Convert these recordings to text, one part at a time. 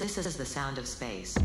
This is the sound of space.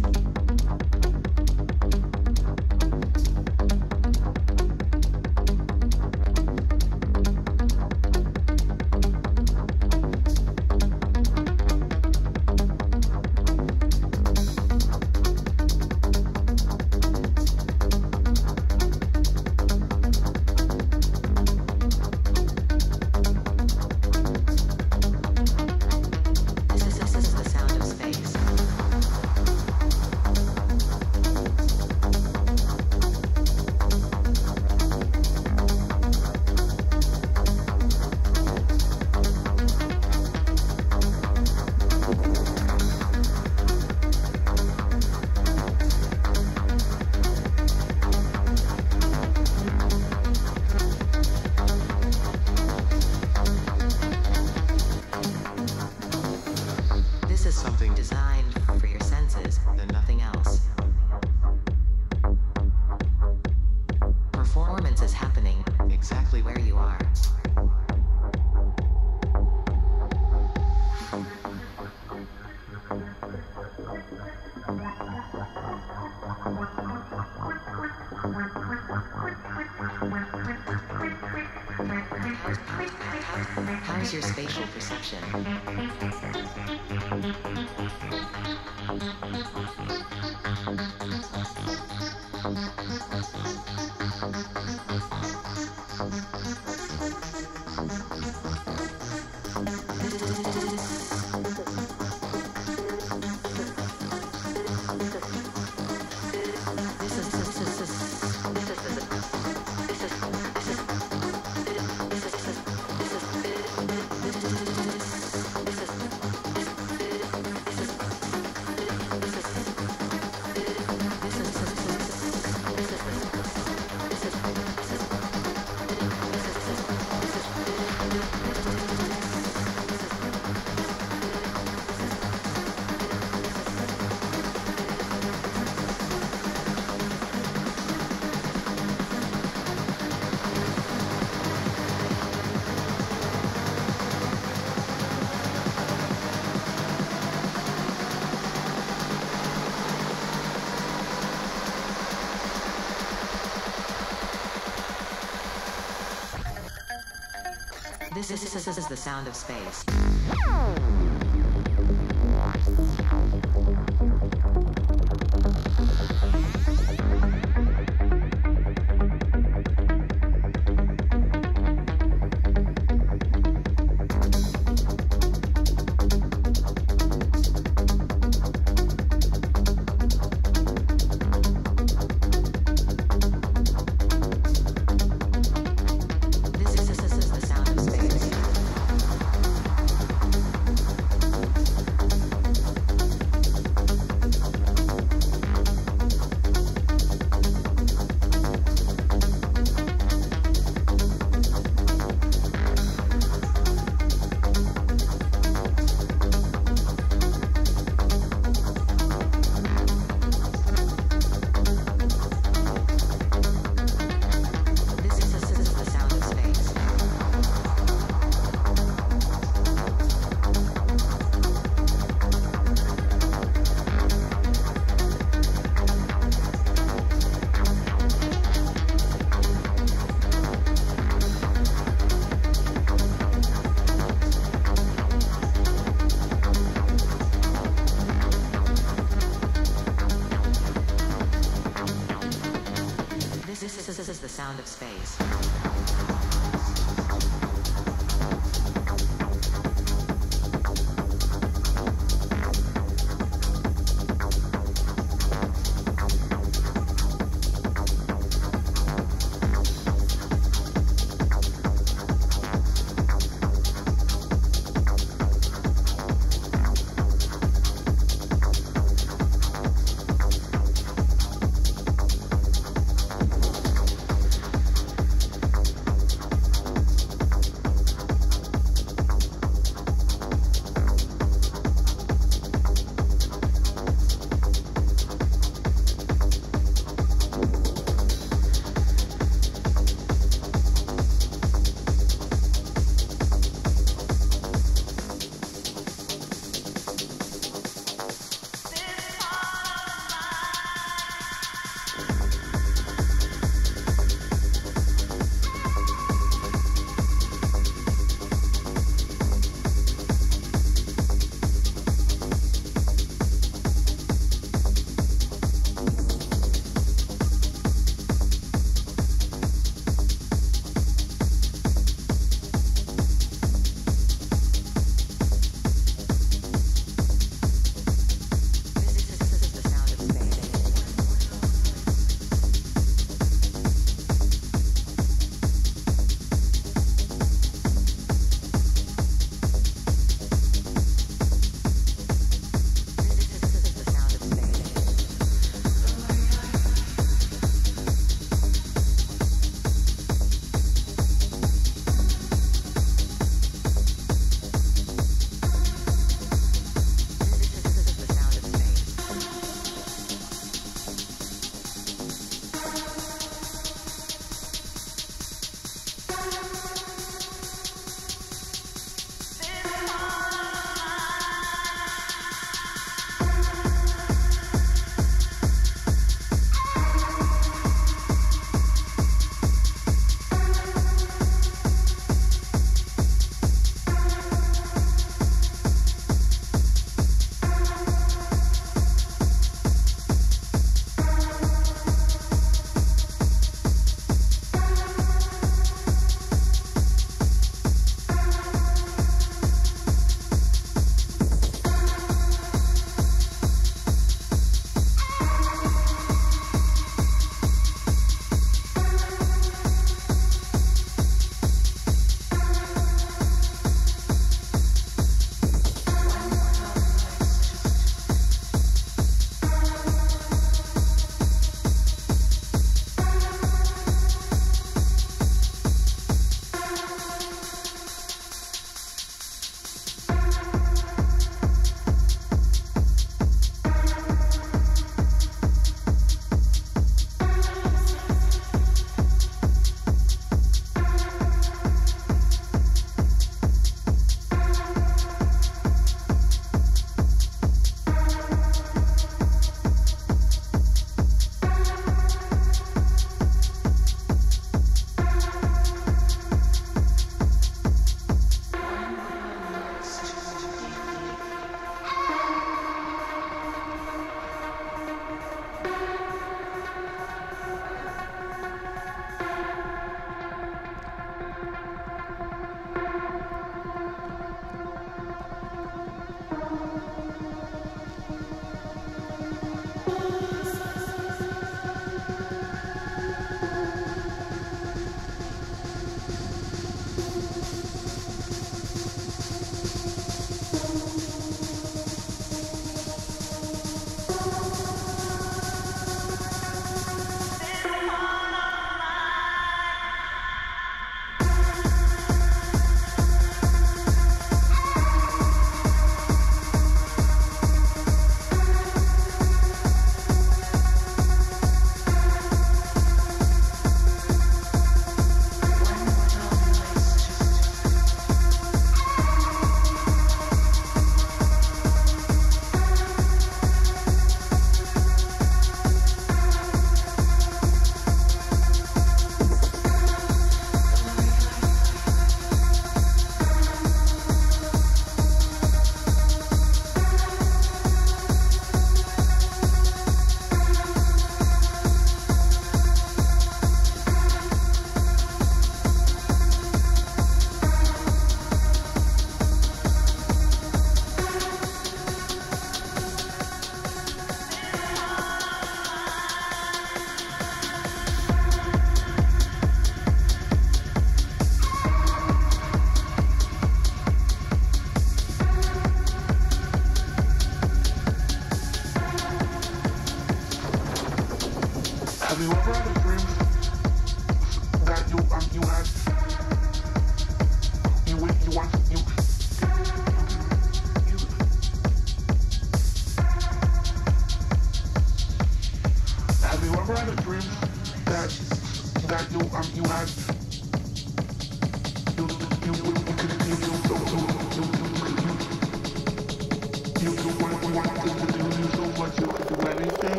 This is, this is, this is the sound of space.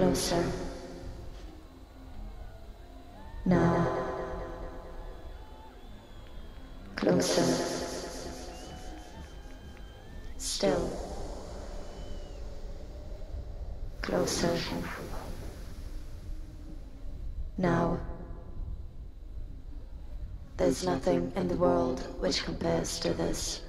Closer. Now. Closer. Still. Closer. Now. There's nothing in the world which compares to this.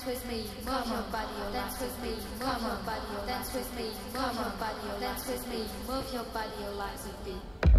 dance with me, move your body, dance with me, move your body, dance with me, move your body, dance with me, move your body, your legs and feet.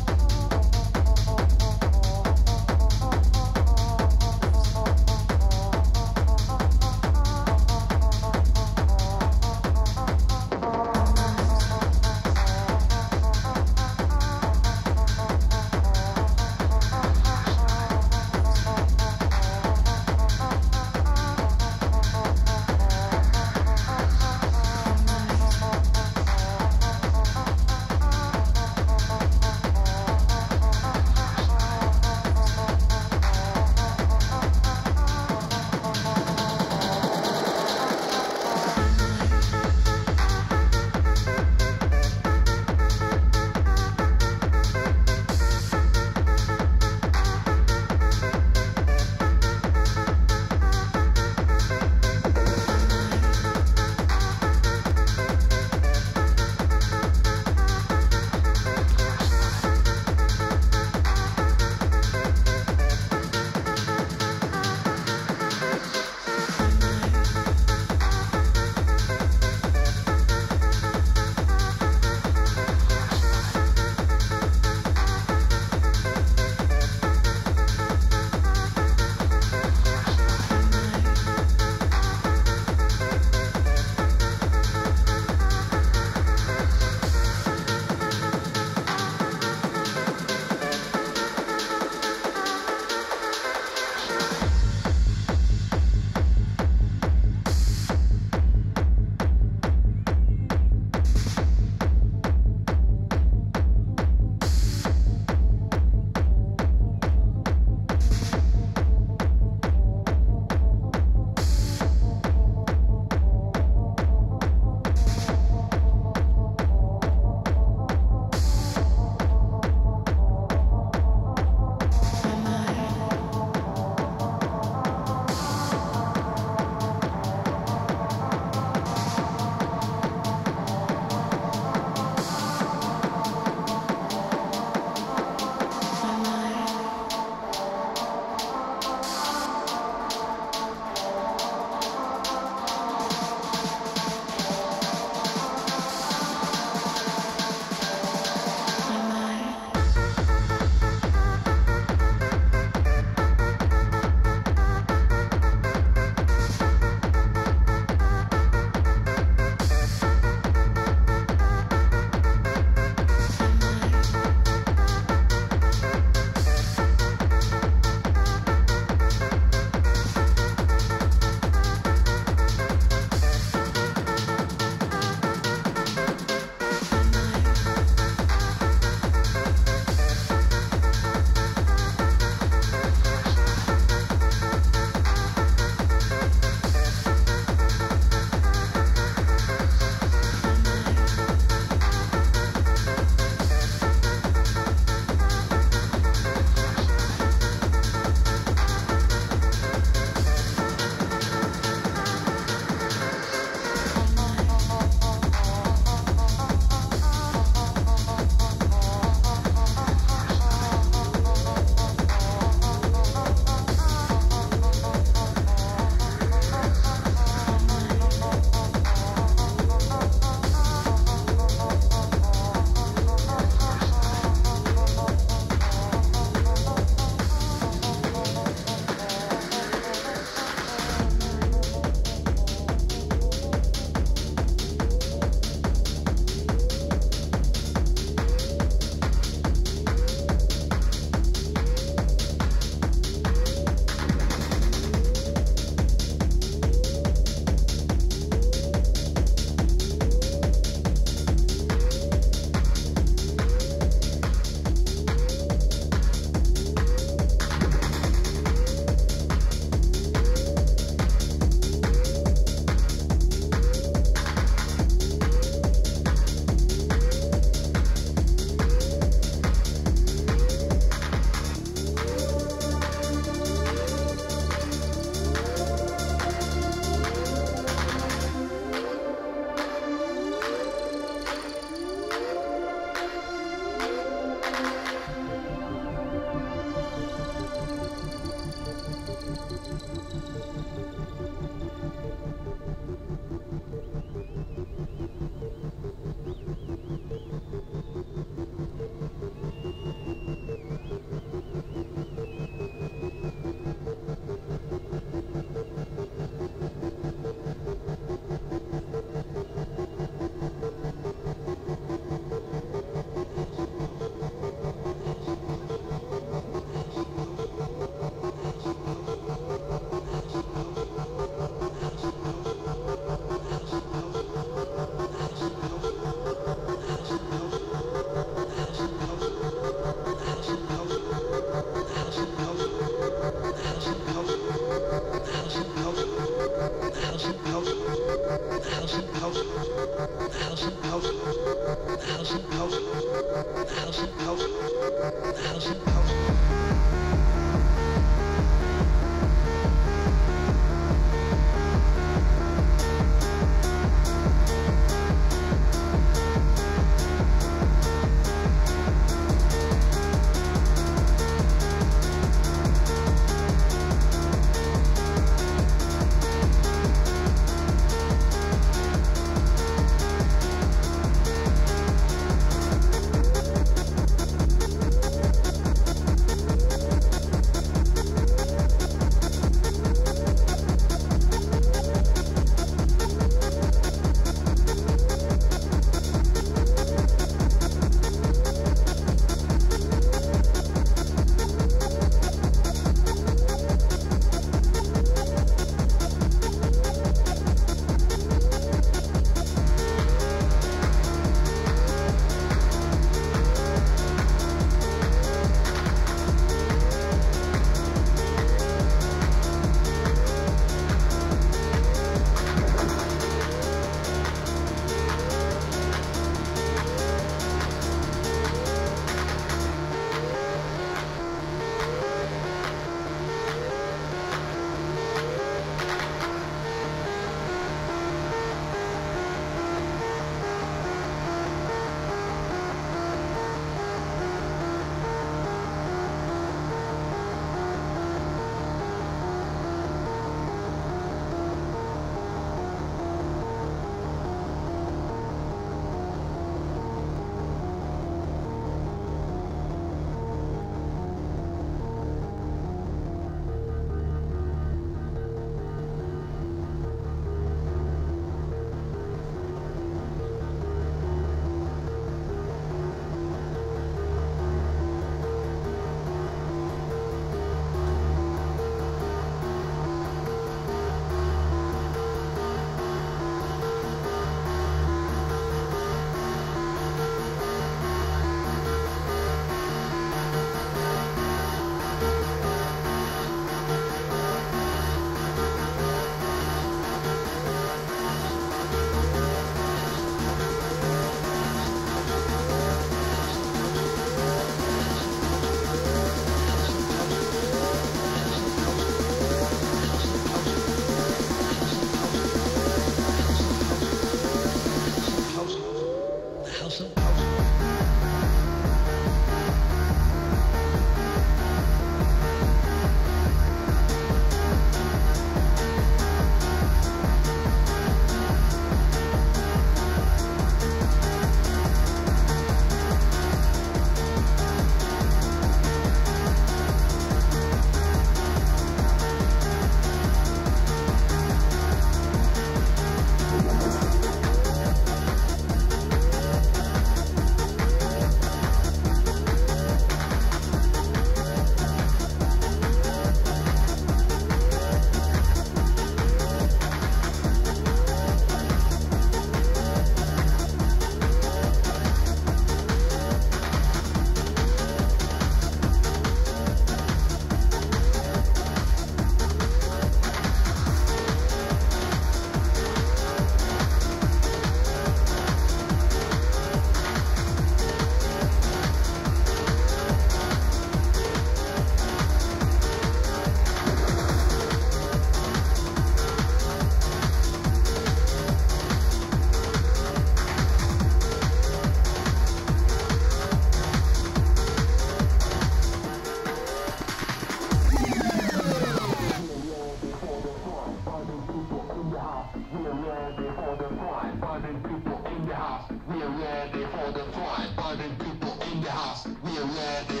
Yeah.